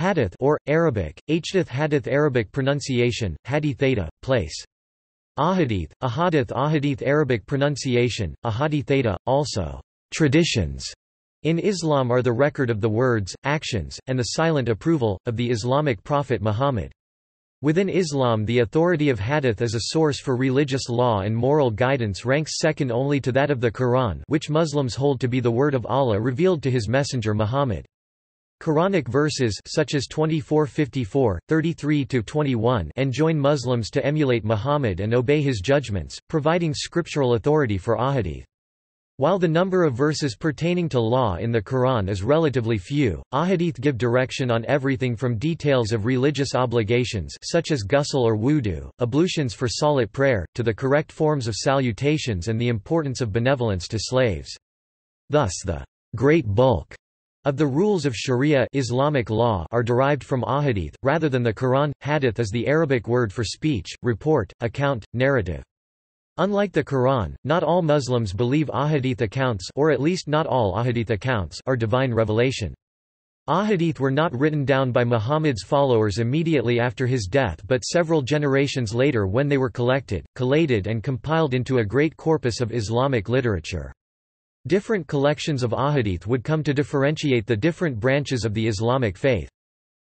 Hadith or, Arabic, Hadith Hadith Arabic pronunciation, hadi theta, place. Ahadith, ahadith ahadith Arabic pronunciation, ahadi theta, also, traditions. In Islam are the record of the words, actions, and the silent approval, of the Islamic prophet Muhammad. Within Islam the authority of hadith as a source for religious law and moral guidance ranks second only to that of the Quran which Muslims hold to be the word of Allah revealed to his messenger Muhammad. Quranic verses such as 24:54, 33-21 enjoin Muslims to emulate Muhammad and obey his judgments, providing scriptural authority for ahadith. While the number of verses pertaining to law in the Quran is relatively few, ahadith give direction on everything from details of religious obligations such as ghusl or wudu, ablutions for salat prayer, to the correct forms of salutations and the importance of benevolence to slaves. Thus the great bulk of the rules of Sharia Islamic law are derived from ahadith, rather than the Quran. Hadith is the Arabic word for speech, report, account, narrative. Unlike the Quran, not all Muslims believe ahadith accounts or at least not all ahadith accounts are divine revelation. Ahadith were not written down by Muhammad's followers immediately after his death but several generations later when they were collected, collated and compiled into a great corpus of Islamic literature. Different collections of ahadith would come to differentiate the different branches of the Islamic faith.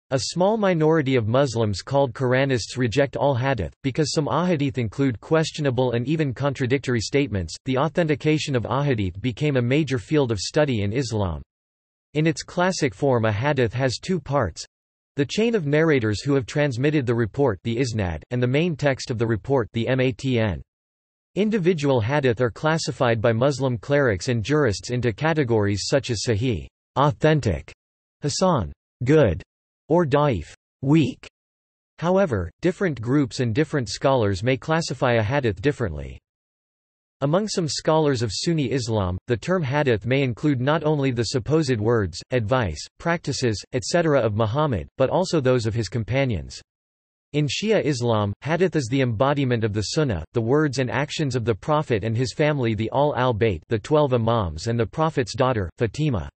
A small minority of Muslims called Quranists reject all hadith, because some ahadith include questionable and even contradictory statements. The authentication of ahadith became a major field of study in Islam. In its classic form, a hadith has two parts the chain of narrators who have transmitted the report the isnad, and the main text of the report the matn. Individual hadith are classified by Muslim clerics and jurists into categories such as sahih authentic, hasan good, or da'if weak. However, different groups and different scholars may classify a hadith differently. Among some scholars of Sunni Islam, the term hadith may include not only the supposed words, advice, practices, etc. of Muhammad, but also those of his companions. In Shia Islam, hadith is the embodiment of the sunnah, the words and actions of the Prophet and his family the Al al-Bayt the twelve imams and the Prophet's daughter, Fatima.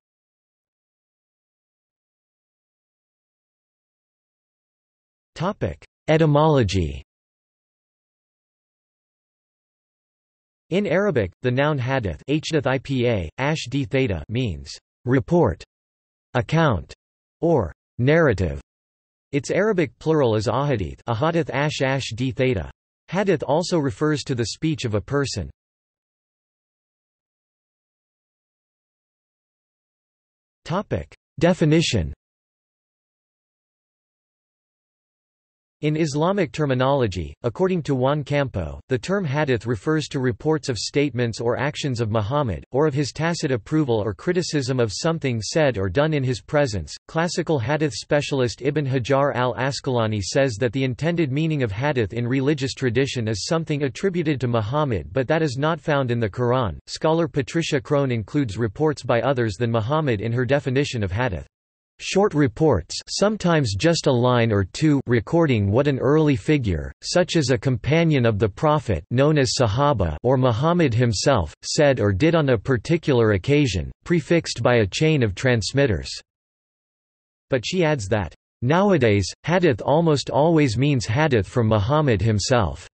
Etymology In Arabic, the noun hadith ipa, ash means report, account, or narrative. Its Arabic plural is ahadith ahadith ash ash d theta. Hadith also refers to the speech of a person. Definition In Islamic terminology, according to Juan Campo, the term hadith refers to reports of statements or actions of Muhammad, or of his tacit approval or criticism of something said or done in his presence. Classical hadith specialist Ibn Hajar al Asqalani says that the intended meaning of hadith in religious tradition is something attributed to Muhammad but that is not found in the Quran. Scholar Patricia Crone includes reports by others than Muhammad in her definition of hadith. Short reports sometimes just a line or two recording what an early figure, such as a companion of the Prophet known as Sahaba or Muhammad himself, said or did on a particular occasion, prefixed by a chain of transmitters." But she adds that, "...nowadays, hadith almost always means hadith from Muhammad himself."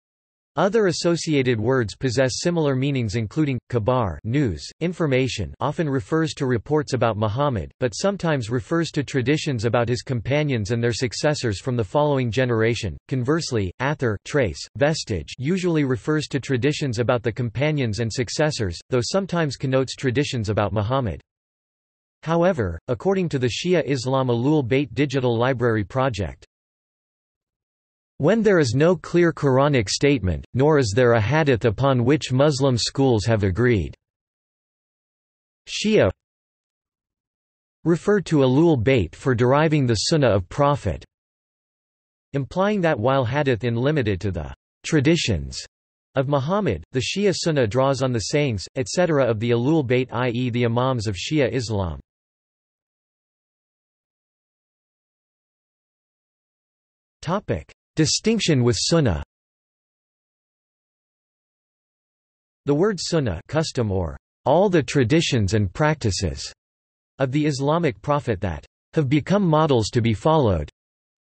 Other associated words possess similar meanings including, khabar news, information often refers to reports about Muhammad, but sometimes refers to traditions about his companions and their successors from the following generation. Conversely, athar trace, vestige usually refers to traditions about the companions and successors, though sometimes connotes traditions about Muhammad. However, according to the Shia Islam Ahlul Bayt Digital Library Project, when there is no clear Quranic statement, nor is there a hadith upon which Muslim schools have agreed. Shia refer to Ahlul Bayt for deriving the Sunnah of Prophet, implying that while hadith in limited to the traditions of Muhammad, the Shia Sunnah draws on the sayings, etc. of the Ahlul Bayt i.e. the Imams of Shia Islam. Distinction with sunnah The word sunnah custom or all the traditions and practices of the Islamic prophet that have become models to be followed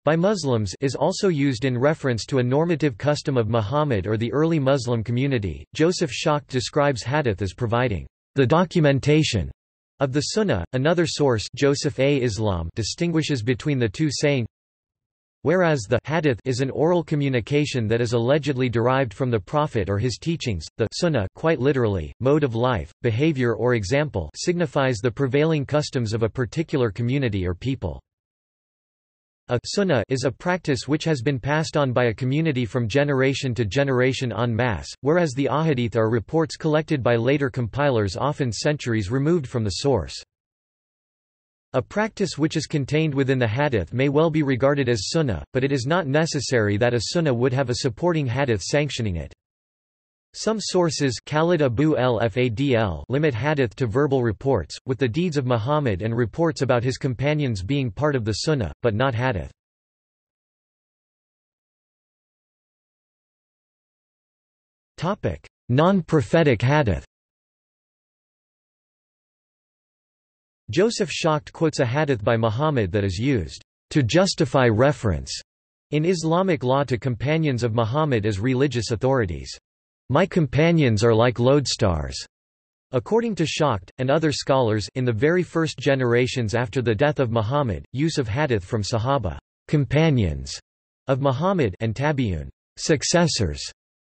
by Muslims is also used in reference to a normative custom of Muhammad or the early Muslim community. Joseph Schacht describes hadith as providing the documentation of the Sunnah. Another source, Joseph A. Islam, distinguishes between the two, saying, Whereas the hadith is an oral communication that is allegedly derived from the Prophet or his teachings, the sunnah quite literally, mode of life, behavior or example signifies the prevailing customs of a particular community or people. A sunnah is a practice which has been passed on by a community from generation to generation en masse, whereas the ahadith are reports collected by later compilers often centuries removed from the source. A practice which is contained within the hadith may well be regarded as sunnah, but it is not necessary that a sunnah would have a supporting hadith sanctioning it. Some sources Khalid Abu al-Fadl limit hadith to verbal reports, with the deeds of Muhammad and reports about his companions being part of the sunnah, but not hadith. Non-prophetic hadith Joseph Schacht quotes a hadith by Muhammad that is used to justify reference in Islamic law to companions of Muhammad as religious authorities. My companions are like lodestars. According to Schacht, and other scholars in the very first generations after the death of Muhammad, use of hadith from Sahaba companions of Muhammad and tabi'un successors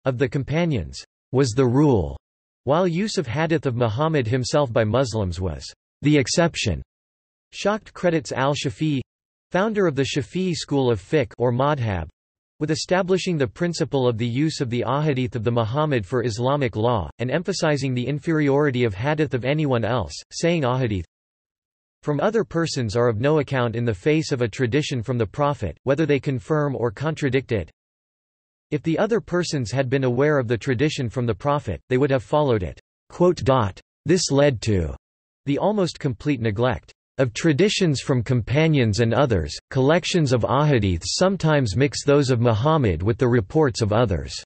of the companions was the rule, while use of hadith of Muhammad himself by Muslims was the exception. Schacht credits al-Shafi'i founder of the Shafi'i school of fiqh or madhab, with establishing the principle of the use of the ahadith of the Muhammad for Islamic law, and emphasizing the inferiority of hadith of anyone else, saying ahadith from other persons are of no account in the face of a tradition from the Prophet, whether they confirm or contradict it. If the other persons had been aware of the tradition from the Prophet, they would have followed it. This led to the almost complete neglect of traditions from companions and others, collections of ahadith sometimes mix those of Muhammad with the reports of others.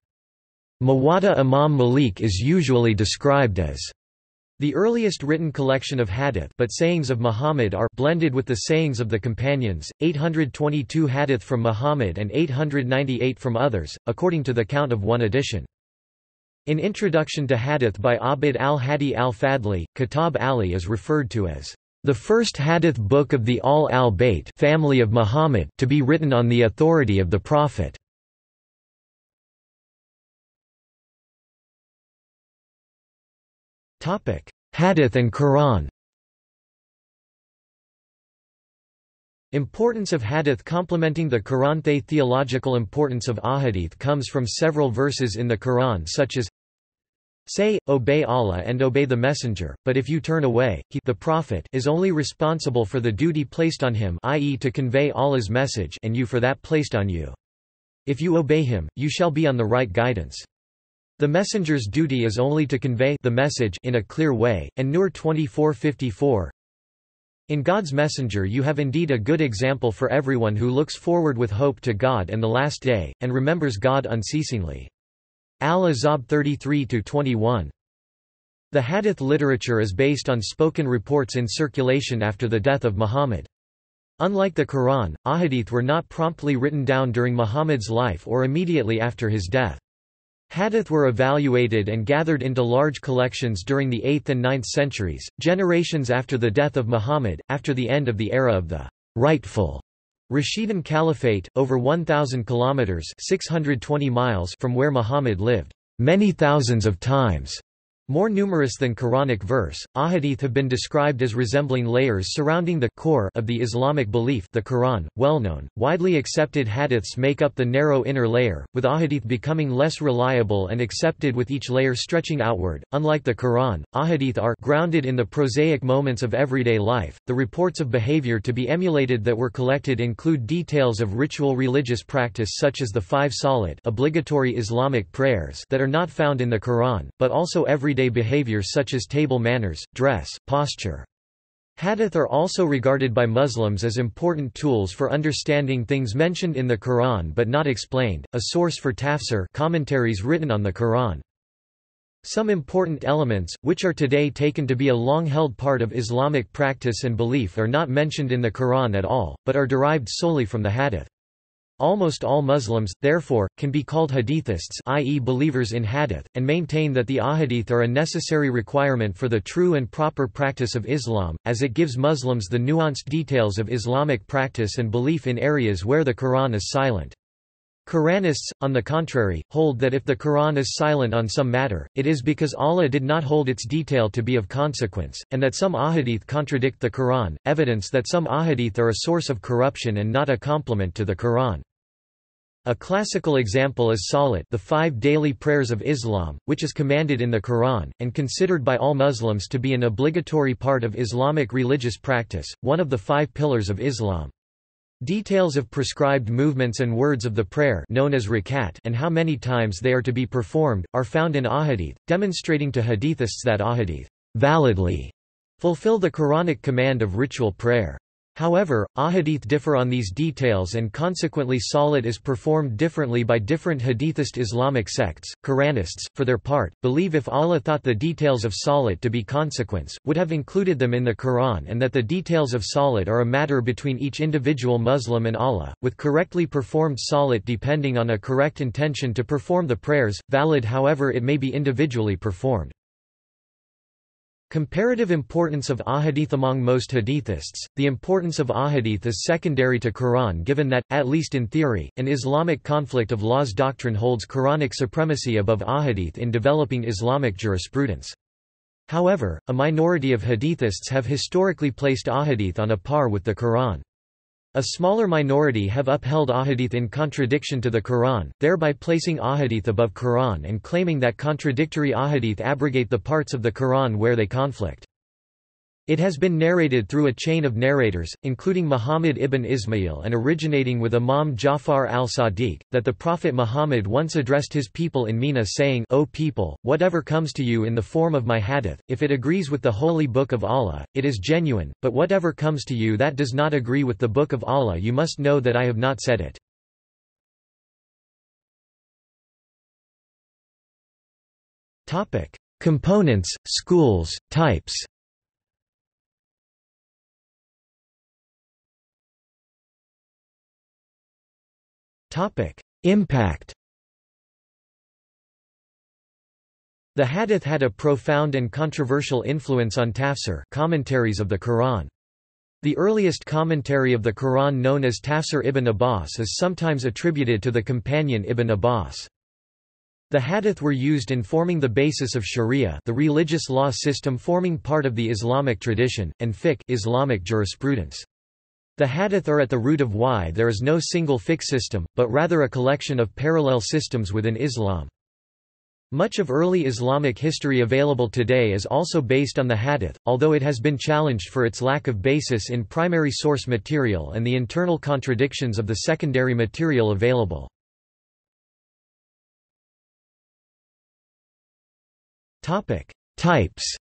Muwatta Imam Malik is usually described as the earliest written collection of hadith but sayings of Muhammad are blended with the sayings of the companions, 822 hadith from Muhammad and 898 from others, according to the count of one edition. In Introduction to Hadith by Abd al-Hadi al-Fadli, Kitab Ali is referred to as the first hadith book of the Al al-Bayt family of Muhammad to be written on the authority of the Prophet. Topic: Hadith and Quran Importance of hadith complementing the Quran The theological importance of ahadith comes from several verses in the Quran such as Say, obey Allah and obey the Messenger, but if you turn away, he the Prophet is only responsible for the duty placed on him i.e. to convey Allah's message and you for that placed on you. If you obey him, you shall be on the right guidance. The messenger's duty is only to convey the message in a clear way, and Nur 24:54 in God's messenger you have indeed a good example for everyone who looks forward with hope to God and the Last Day, and remembers God unceasingly. Al-Ahzab 33-21. The hadith literature is based on spoken reports in circulation after the death of Muhammad. Unlike the Quran, ahadith were not promptly written down during Muhammad's life or immediately after his death. Hadith were evaluated and gathered into large collections during the 8th and 9th centuries, generations after the death of Muhammad, after the end of the era of the rightful Rashidun Caliphate, over 1,000 kilometers (620 miles) from where Muhammad lived, many thousands of times. More numerous than Quranic verse, ahadith have been described as resembling layers surrounding the core of the Islamic belief the Quran. Well-known, widely accepted hadiths make up the narrow inner layer, with ahadith becoming less reliable and accepted with each layer stretching outward. Unlike the Quran, ahadith are grounded in the prosaic moments of everyday life. The reports of behavior to be emulated that were collected include details of ritual religious practice such as the five salat obligatory Islamic prayers that are not found in the Quran, but also every everyday behavior such as table manners, dress, posture. Hadith are also regarded by Muslims as important tools for understanding things mentioned in the Quran but not explained, a source for tafsir commentaries written on the Quran. Some important elements, which are today taken to be a long-held part of Islamic practice and belief are not mentioned in the Quran at all, but are derived solely from the hadith. Almost all Muslims, therefore, can be called hadithists i.e. believers in hadith, and maintain that the ahadith are a necessary requirement for the true and proper practice of Islam, as it gives Muslims the nuanced details of Islamic practice and belief in areas where the Quran is silent. Quranists, on the contrary, hold that if the Quran is silent on some matter, it is because Allah did not hold its detail to be of consequence, and that some ahadith contradict the Quran, evidence that some ahadith are a source of corruption and not a complement to the Quran. A classical example is Salat the five daily prayers of Islam, which is commanded in the Quran, and considered by all Muslims to be an obligatory part of Islamic religious practice, one of the five pillars of Islam. Details of prescribed movements and words of the prayer known as rakat and how many times they are to be performed, are found in ahadith, demonstrating to hadithists that ahadith validly fulfill the Quranic command of ritual prayer. However, ahadith differ on these details and consequently salat is performed differently by different hadithist Islamic sects. Quranists, for their part, believe if Allah thought the details of salat to be consequence, would have included them in the Quran and that the details of salat are a matter between each individual Muslim and Allah, with correctly performed salat depending on a correct intention to perform the prayers, valid however it may be individually performed. Comparative importance of ahadith Among most hadithists, the importance of ahadith is secondary to Quran given that, at least in theory, an Islamic conflict of laws doctrine holds Quranic supremacy above ahadith in developing Islamic jurisprudence. However, a minority of hadithists have historically placed ahadith on a par with the Quran. A smaller minority have upheld ahadith in contradiction to the Quran, thereby placing ahadith above Quran and claiming that contradictory ahadith abrogate the parts of the Quran where they conflict. It has been narrated through a chain of narrators, including Muhammad ibn Ismail and originating with Imam Jafar al-Sadiq, that the Prophet Muhammad once addressed his people in Mina saying, O people, whatever comes to you in the form of my hadith, if it agrees with the Holy Book of Allah, it is genuine, but whatever comes to you that does not agree with the Book of Allah you must know that I have not said it. Components, schools, types Topic: Impact. The hadith had a profound and controversial influence on tafsir commentaries of the Quran. The earliest commentary of the Quran known as Tafsir ibn Abbas is sometimes attributed to the companion Ibn Abbas. The hadith were used in forming the basis of sharia the religious law system forming part of the Islamic tradition, and fiqh Islamic jurisprudence. The hadith are at the root of why there is no single fiqh system, but rather a collection of parallel systems within Islam. Much of early Islamic history available today is also based on the hadith, although it has been challenged for its lack of basis in primary source material and the internal contradictions of the secondary material available. Types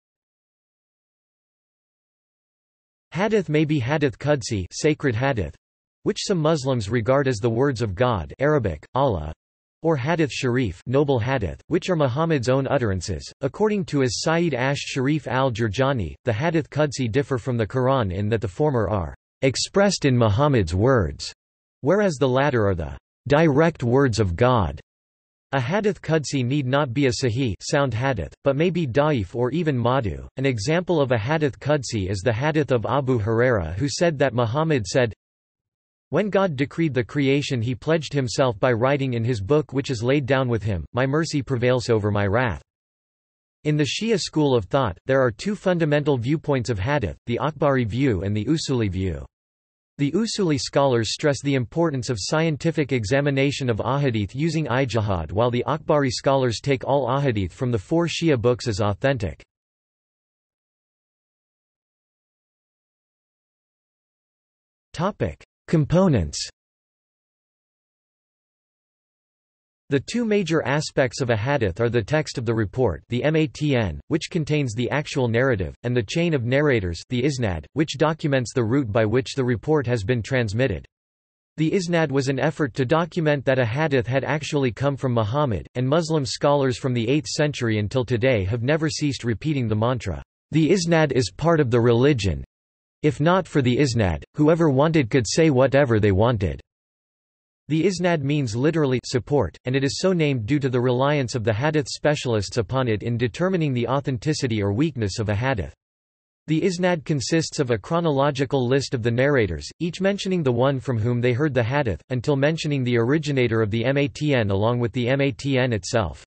Hadith may be hadith qudsi sacred hadith, which some Muslims regard as the words of God Arabic, Allah, or hadith sharif noble hadith, which are Muhammad's own utterances. According to as Sayyid Ash Sharif al-Jurjani, the hadith qudsi differ from the Quran in that the former are expressed in Muhammad's words, whereas the latter are the direct words of God. A hadith qudsi need not be a sahih sound hadith, but may be da'if or even mawdu. An example of a hadith qudsi is the hadith of Abu Huraira who said that Muhammad said, When God decreed the creation he pledged himself by writing in his book which is laid down with him, My mercy prevails over my wrath. In the Shia school of thought, there are two fundamental viewpoints of hadith, the Akhbari view and the Usuli view. The Usuli scholars stress the importance of scientific examination of ahadith using ijtihad while the Akhbari scholars take all ahadith from the four Shia books as authentic. Components The two major aspects of a hadith are the text of the report the matn, which contains the actual narrative, and the chain of narrators the isnad, which documents the route by which the report has been transmitted. The Isnad was an effort to document that a hadith had actually come from Muhammad, and Muslim scholars from the 8th century until today have never ceased repeating the mantra, "'The Isnad is part of the religion. If not for the Isnad, whoever wanted could say whatever they wanted." The isnad means literally support, and it is so named due to the reliance of the hadith specialists upon it in determining the authenticity or weakness of a hadith. The isnad consists of a chronological list of the narrators, each mentioning the one from whom they heard the hadith, until mentioning the originator of the matn along with the matn itself.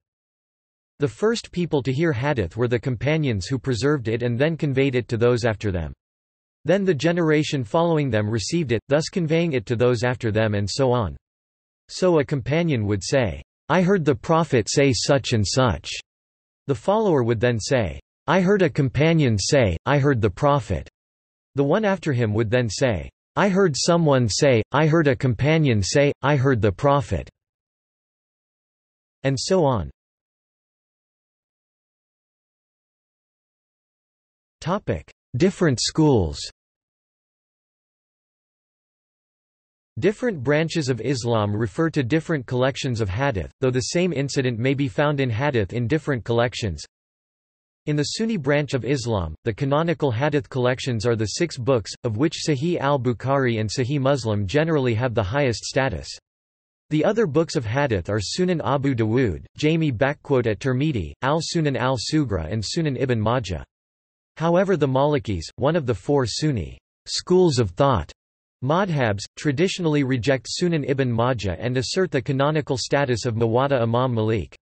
The first people to hear hadith were the companions who preserved it and then conveyed it to those after them. Then the generation following them received it, thus conveying it to those after them and so on. So a companion would say, I heard the Prophet say such and such. The follower would then say, I heard a companion say, I heard the Prophet. The one after him would then say, I heard someone say, I heard a companion say, I heard the Prophet. And so on. Different schools Different branches of Islam refer to different collections of hadith, though the same incident may be found in hadith in different collections. In the Sunni branch of Islam, the canonical hadith collections are the six books, of which Sahih al-Bukhari and Sahih Muslim generally have the highest status. The other books of hadith are Sunan Abu Dawood, Jami at Tirmidhi, Al-Sunan al-Sugra and Sunan ibn Majah. However the Malikis, one of the four Sunni schools of thought, Madhabs, traditionally reject Sunan ibn Majah and assert the canonical status of Muwatta Imam Malik.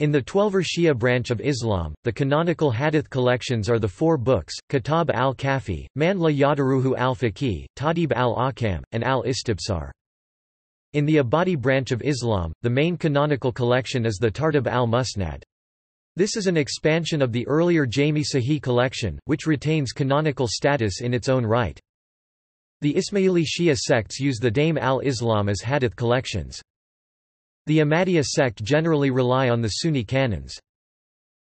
In the Twelver Shia branch of Islam, the canonical hadith collections are the four books, Kitab al-Kafi, Man la Yadaruhu al-Faqih, Tahdhib al-Ahkam, and al-Istibsar. In the Ibadi branch of Islam, the main canonical collection is the Tartib al-Musnad. This is an expansion of the earlier Jami Sahih collection, which retains canonical status in its own right. The Ismaili Shia sects use the Dame al-Islam as hadith collections. The Ahmadiyya sect generally rely on the Sunni canons.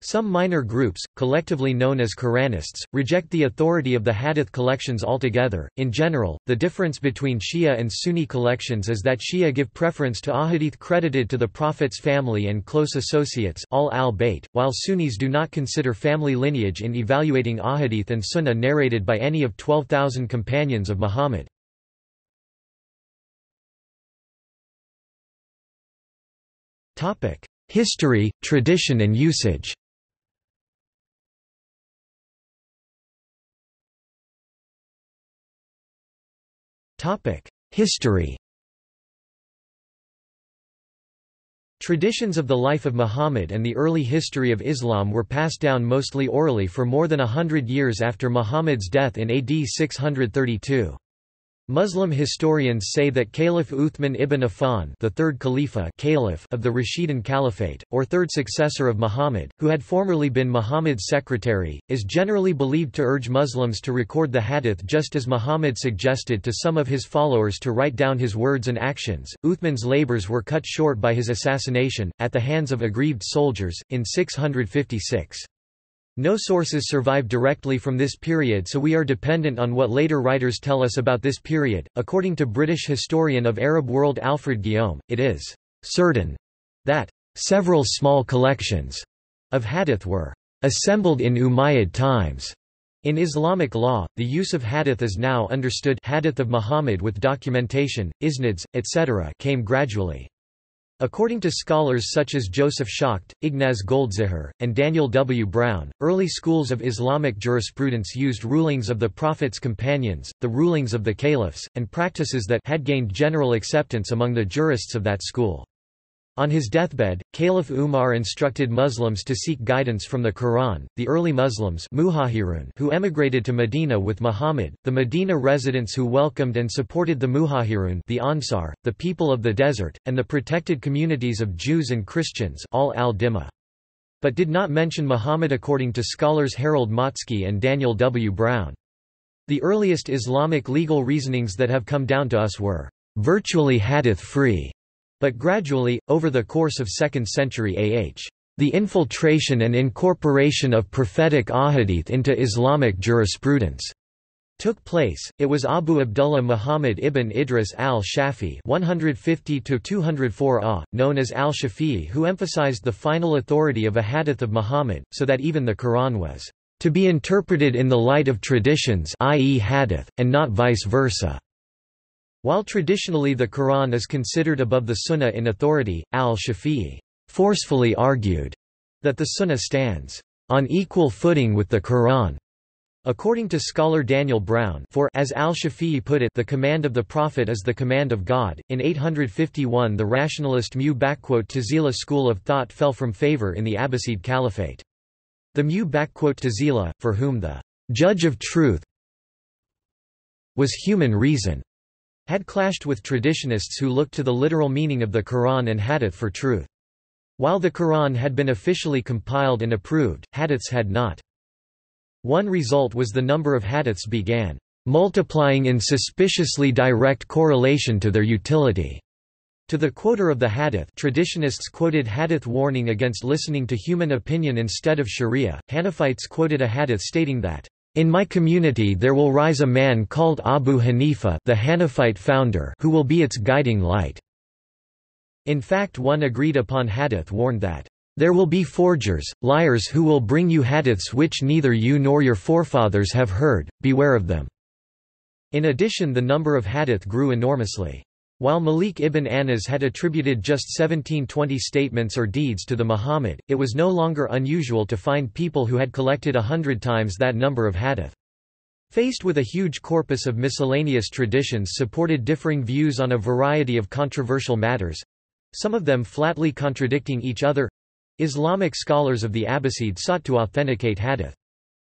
Some minor groups, collectively known as Quranists, reject the authority of the Hadith collections altogether. In general, the difference between Shia and Sunni collections is that Shia give preference to ahadith credited to the Prophet's family and close associates al al-Bayt, while Sunnis do not consider family lineage in evaluating ahadith and sunnah narrated by any of 12,000 companions of Muhammad. History, tradition and usage History Traditions of the life of Muhammad and the early history of Islam were passed down mostly orally for more than a hundred years after Muhammad's death in AD 632. Muslim historians say that Caliph Uthman ibn Affan the third Khalifa caliph of the Rashidun Caliphate, or third successor of Muhammad, who had formerly been Muhammad's secretary, is generally believed to urge Muslims to record the hadith just as Muhammad suggested to some of his followers to write down his words and actions. Uthman's labors were cut short by his assassination, at the hands of aggrieved soldiers, in 656. No sources survive directly from this period so we are dependent on what later writers tell us about this period. According to British historian of Arab world Alfred Guillaume, it is certain that several small collections of hadith were assembled in Umayyad times. In Islamic law, the use of hadith is now understood hadith of Muhammad with documentation, isnads, etc. came gradually. According to scholars such as Joseph Schacht, Ignaz Goldziher, and Daniel W. Brown, early schools of Islamic jurisprudence used rulings of the Prophet's companions, the rulings of the caliphs, and practices that had gained general acceptance among the jurists of that school. On his deathbed, Caliph Umar instructed Muslims to seek guidance from the Quran. The early Muslims who emigrated to Medina with Muhammad, the Medina residents who welcomed and supported the Muhajirun the Ansar, the people of the desert, and the protected communities of Jews and Christians all al-Dhimma. But did not mention Muhammad according to scholars Harald Motzki and Daniel W. Brown. The earliest Islamic legal reasonings that have come down to us were virtually hadith-free but gradually, over the course of 2nd century AH, the infiltration and incorporation of prophetic ahadith into Islamic jurisprudence took place, it was Abu Abdullah Muhammad ibn Idris al-Shafi 150 ah, known as al-Shafi'i who emphasized the final authority of a hadith of Muhammad, so that even the Quran was to be interpreted in the light of traditions i.e. hadith, and not vice versa. While traditionally the Quran is considered above the Sunnah in authority, al-Shafi'i forcefully argued that the Sunnah stands on equal footing with the Quran. According to scholar Daniel Brown for as al-Shafi'i put it the command of the Prophet is the command of God, in 851 the rationalist Mu'tazila school of thought fell from favor in the Abbasid Caliphate. The Mu'tazila, for whom the judge of truth was human reason, had clashed with traditionists who looked to the literal meaning of the Quran and Hadith for truth. While the Quran had been officially compiled and approved, Hadiths had not. One result was the number of hadiths began multiplying in suspiciously direct correlation to their utility. To the quoter of the hadith traditionists quoted hadith warning against listening to human opinion instead of sharia, Hanafites quoted a hadith stating that, "...in my community there will rise a man called Abu Hanifa the Hanafite founder who will be its guiding light." In fact one agreed upon hadith warned that, there will be forgers, liars who will bring you hadiths which neither you nor your forefathers have heard, beware of them." In addition the number of hadith grew enormously. While Malik ibn Anas had attributed just 1720 statements or deeds to the Muhammad, it was no longer unusual to find people who had collected a hundred times that number of hadith. Faced with a huge corpus of miscellaneous traditions supported differing views on a variety of controversial matters—some of them flatly contradicting each other, Islamic scholars of the Abbasid sought to authenticate hadith.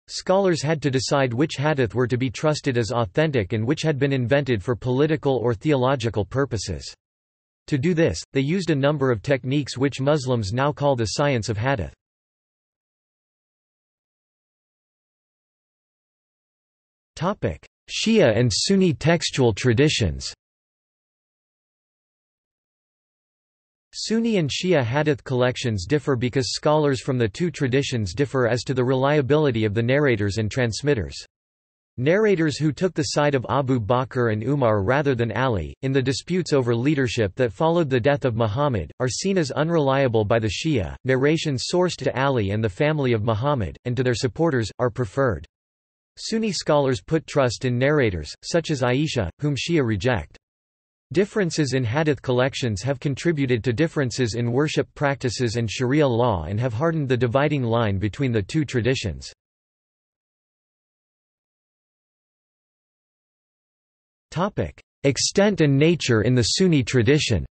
Scholars had to decide which hadith were to be trusted as authentic and which had been invented for political or theological purposes. To do this, they used a number of techniques which Muslims now call the science of hadith. Shia and Sunni textual traditions Sunni and Shia hadith collections differ because scholars from the two traditions differ as to the reliability of the narrators and transmitters. Narrators who took the side of Abu Bakr and Umar rather than Ali, in the disputes over leadership that followed the death of Muhammad, are seen as unreliable by the Shia. Narrations sourced to Ali and the family of Muhammad, and to their supporters, are preferred. Sunni scholars put trust in narrators, such as Aisha, whom Shia reject. Differences in hadith collections have contributed to differences in worship practices and sharia law and have hardened the dividing line between the two traditions. Extent and nature in the Sunni tradition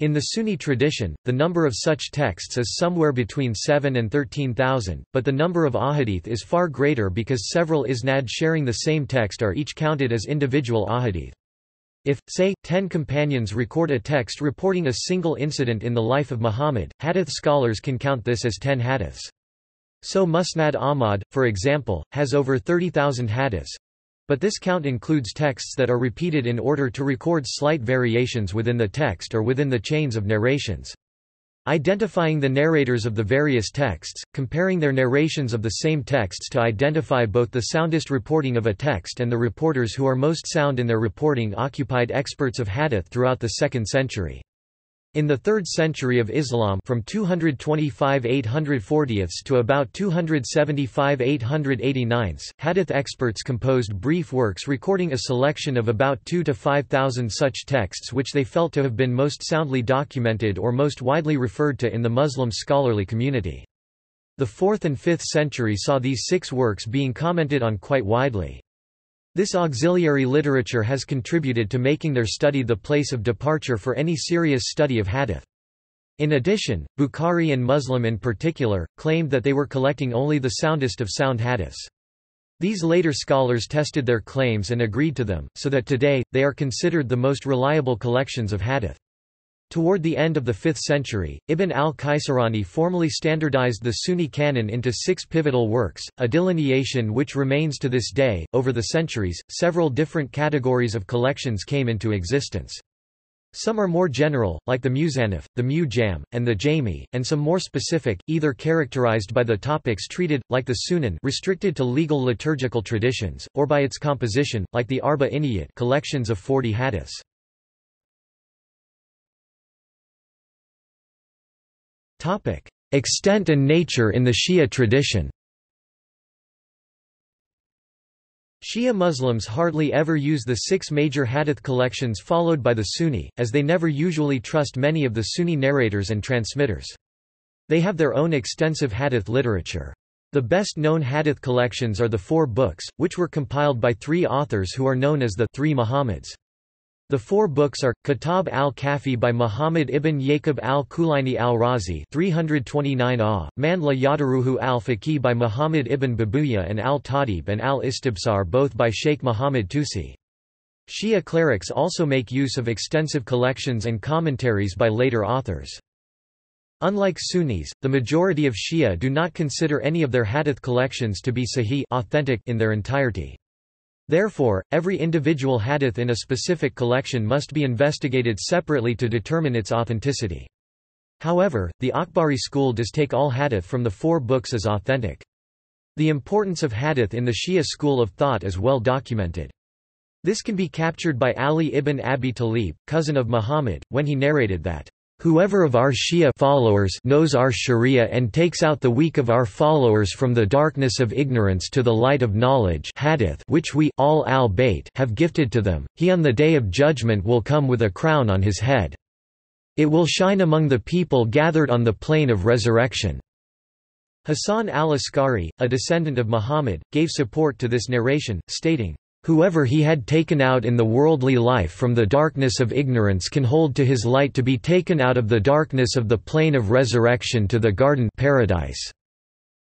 In the Sunni tradition, the number of such texts is somewhere between 7 and 13,000, but the number of ahadith is far greater because several isnad sharing the same text are each counted as individual ahadith. If, say, ten companions record a text reporting a single incident in the life of Muhammad, hadith scholars can count this as ten hadiths. So Musnad Ahmad, for example, has over 30,000 hadiths, but this count includes texts that are repeated in order to record slight variations within the text or within the chains of narrations. Identifying the narrators of the various texts, comparing their narrations of the same texts to identify both the soundest reporting of a text and the reporters who are most sound in their reporting occupied experts of hadith throughout the 2nd century. In the 3rd century of Islam from 225 840 to about 275 889, hadith experts composed brief works recording a selection of about 2 to 5,000 such texts which they felt to have been most soundly documented or most widely referred to in the Muslim scholarly community. The 4th and 5th century saw these six works being commented on quite widely. This auxiliary literature has contributed to making their study the place of departure for any serious study of hadith. In addition, Bukhari and Muslim in particular, claimed that they were collecting only the soundest of sound hadiths. These later scholars tested their claims and agreed to them, so that today, they are considered the most reliable collections of hadith. Toward the end of the 5th century, Ibn al-Qaisarani formally standardized the Sunni canon into six pivotal works, a delineation which remains to this day. Over the centuries, several different categories of collections came into existence. Some are more general, like the Musannaf, the Mu-Jam, and the Jami, and some more specific, either characterized by the topics treated, like the Sunan restricted to legal liturgical traditions, or by its composition, like the Arba Inayat collections of 40 hadiths. Extent and nature in the Shia tradition Shia Muslims hardly ever use the six major hadith collections followed by the Sunni, as they never usually trust many of the Sunni narrators and transmitters. They have their own extensive hadith literature. The best-known hadith collections are the four books, which were compiled by three authors who are known as the Three Muhammads. The four books are, Kitab al-Kafi by Muhammad ibn Yaqub al-Kulaini al-Razi 329 a, Man la Yadaruhu al-Faqih by Muhammad ibn Babuya and al-Tahdhib and al-Istibsar both by Sheikh Muhammad Tusi. Shia clerics also make use of extensive collections and commentaries by later authors. Unlike Sunnis, the majority of Shia do not consider any of their hadith collections to be sahih authentic in their entirety. Therefore, every individual hadith in a specific collection must be investigated separately to determine its authenticity. However, the Akhbari school does take all hadith from the four books as authentic. The importance of hadith in the Shia school of thought is well documented. This can be captured by Ali ibn Abi Talib, cousin of Muhammad, when he narrated that Whoever of our Shia followers knows our Sharia and takes out the weak of our followers from the darkness of ignorance to the light of knowledge hadith which we all al have gifted to them, he on the day of judgment will come with a crown on his head. It will shine among the people gathered on the plain of resurrection. Hassan al-Askari, a descendant of Muhammad, gave support to this narration, stating, Whoever he had taken out in the worldly life from the darkness of ignorance can hold to his light to be taken out of the darkness of the plain of resurrection to the garden paradise.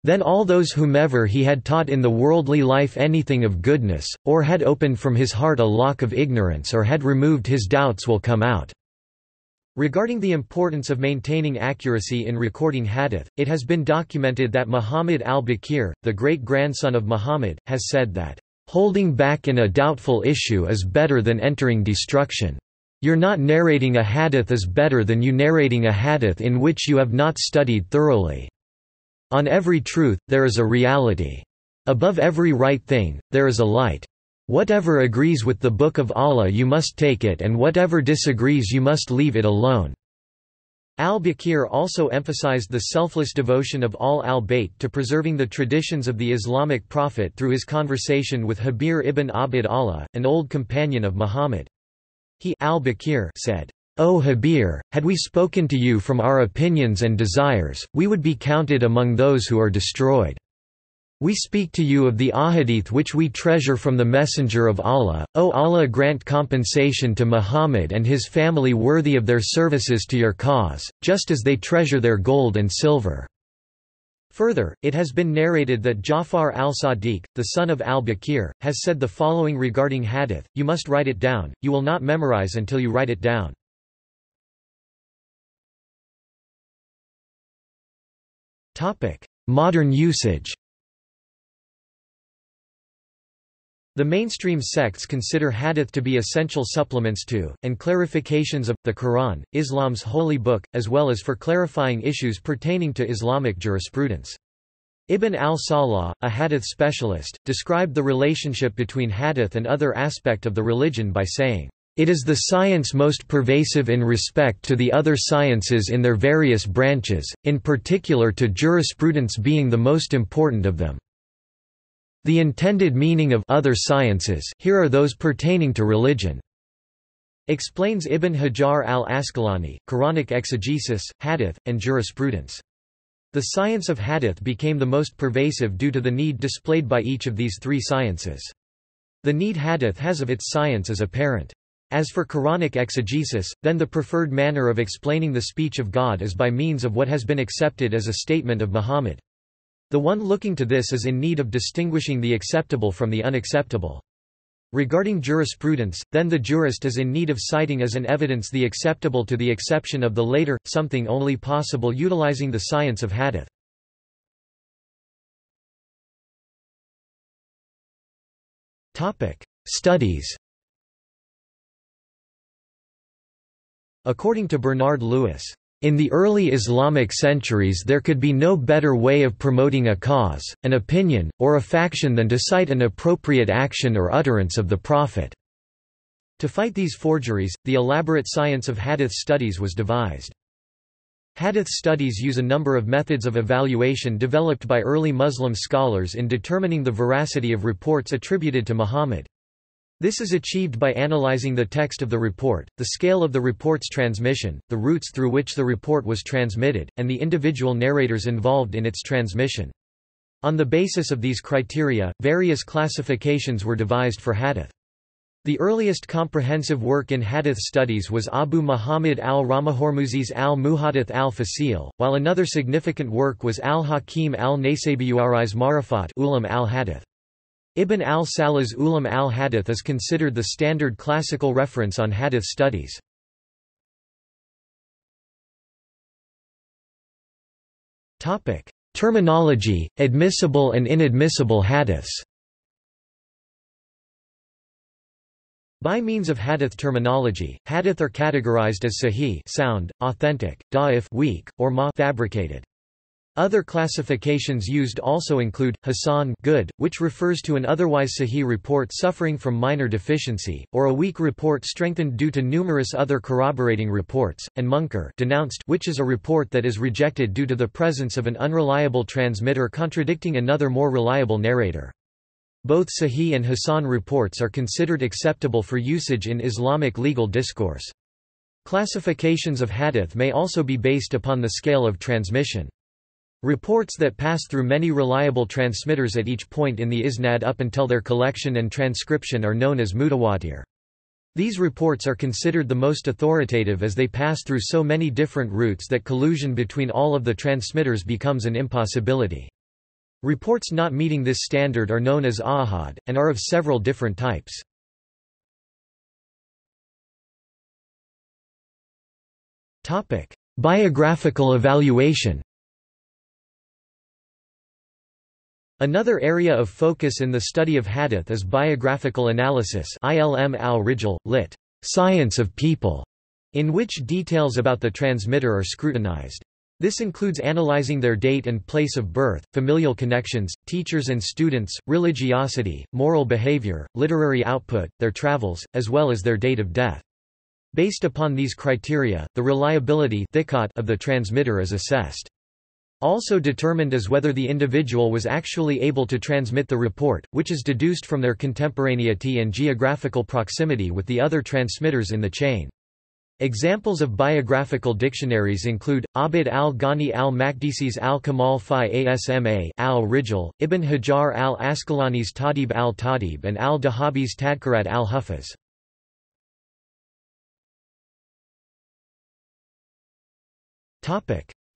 Then all those whomever he had taught in the worldly life anything of goodness, or had opened from his heart a lock of ignorance or had removed his doubts will come out." Regarding the importance of maintaining accuracy in recording hadith, it has been documented that Muhammad al-Baqir, the great-grandson of Muhammad, has said that Holding back in a doubtful issue is better than entering destruction. You're not narrating a hadith is better than you narrating a hadith in which you have not studied thoroughly. On every truth, there is a reality. Above every right thing, there is a light. Whatever agrees with the Book of Allah you must take it and whatever disagrees you must leave it alone. Al-Baqir also emphasized the selfless devotion of all al-Bayt to preserving the traditions of the Islamic prophet through his conversation with Jabir ibn Abd Allah, an old companion of Muhammad. He al-Baqir said, O Jabir, had we spoken to you from our opinions and desires, we would be counted among those who are destroyed. We speak to you of the ahadith which we treasure from the Messenger of Allah, O Allah grant compensation to Muhammad and his family worthy of their services to your cause, just as they treasure their gold and silver." Further, it has been narrated that Ja'far al-Sadiq, the son of al-Baqir, has said the following regarding hadith, you must write it down, you will not memorize until you write it down. Modern usage The mainstream sects consider hadith to be essential supplements to, and clarifications of, the Quran, Islam's holy book, as well as for clarifying issues pertaining to Islamic jurisprudence. Ibn al-Salah, a hadith specialist, described the relationship between hadith and other aspect of the religion by saying, "...it is the science most pervasive in respect to the other sciences in their various branches, in particular to jurisprudence being the most important of them." The intended meaning of other sciences here are those pertaining to religion. Explains Ibn Hajar al-Asqalani, Quranic exegesis, hadith, and jurisprudence. The science of hadith became the most pervasive due to the need displayed by each of these three sciences. The need hadith has of its science is apparent. As for Quranic exegesis, then the preferred manner of explaining the speech of God is by means of what has been accepted as a statement of Muhammad. The one looking to this is in need of distinguishing the acceptable from the unacceptable. Regarding jurisprudence, then the jurist is in need of citing as an evidence the acceptable to the exception of the later, something only possible utilizing the science of hadith. Studies According to Bernard Lewis, in the early Islamic centuries there could be no better way of promoting a cause, an opinion, or a faction than to cite an appropriate action or utterance of the Prophet. To fight these forgeries, the elaborate science of hadith studies was devised. Hadith studies use a number of methods of evaluation developed by early Muslim scholars in determining the veracity of reports attributed to Muhammad. This is achieved by analyzing the text of the report, the scale of the report's transmission, the routes through which the report was transmitted, and the individual narrators involved in its transmission. On the basis of these criteria, various classifications were devised for hadith. The earliest comprehensive work in hadith studies was Abu Muhammad al-Ramahormuzi's al-Muhaddith al-Fasil, while another significant work was al-Hakim al-Naysaburi's Marifat Ulum al-Hadith. Ibn al-Salah's Ulum al-Hadith is considered the standard classical reference on hadith studies. Terminology, admissible and inadmissible hadiths By means of hadith terminology, hadith are categorized as sahih sound, authentic, da'if weak, or mawdu fabricated. Other classifications used also include, Hasan good, which refers to an otherwise sahih report suffering from minor deficiency, or a weak report strengthened due to numerous other corroborating reports, and munkar denounced which is a report that is rejected due to the presence of an unreliable transmitter contradicting another more reliable narrator. Both Sahih and Hasan reports are considered acceptable for usage in Islamic legal discourse. Classifications of hadith may also be based upon the scale of transmission. Reports that pass through many reliable transmitters at each point in the isnad up until their collection and transcription are known as mutawatir. These reports are considered the most authoritative as they pass through so many different routes that collusion between all of the transmitters becomes an impossibility. Reports not meeting this standard are known as ahad, and are of several different types. Biographical evaluation Another area of focus in the study of hadith is biographical analysis ilm al-rijal, lit. Science of people, in which details about the transmitter are scrutinized. This includes analyzing their date and place of birth, familial connections, teachers and students, religiosity, moral behavior, literary output, their travels, as well as their date of death. Based upon these criteria, the reliability of the transmitter is assessed. Also determined is whether the individual was actually able to transmit the report, which is deduced from their contemporaneity and geographical proximity with the other transmitters in the chain. Examples of biographical dictionaries include, Abd al-Ghani al-Maqdisi's al-Kamal fi Asma al-Rijal, Ibn Hajar al-Asqalani's Tahdhib al-Tahdhib and al-Dhahabi's Tadhkirat al-Hufaz.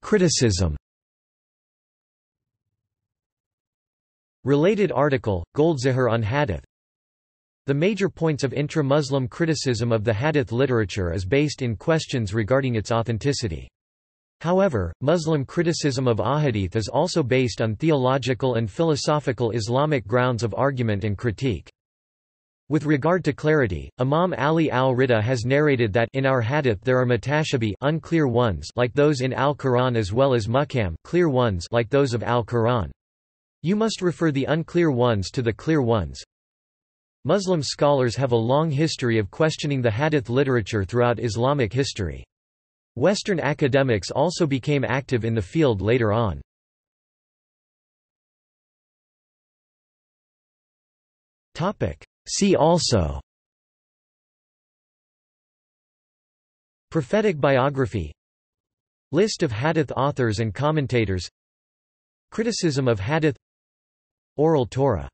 Criticism Related article, Goldziher on Hadith the major points of intra-Muslim criticism of the hadith literature is based in questions regarding its authenticity. However, Muslim criticism of ahadith is also based on theological and philosophical Islamic grounds of argument and critique. With regard to clarity, Imam Ali al-Rida has narrated that in our hadith there are mutashabih unclear ones like those in al-Quran as well as muhkam clear ones like those of al-Quran. You must refer the unclear ones to the clear ones, Muslim scholars have a long history of questioning the hadith literature throughout Islamic history. Western academics also became active in the field later on. See also. Prophetic biography. List of hadith authors and commentators. Criticism of hadith Oral Torah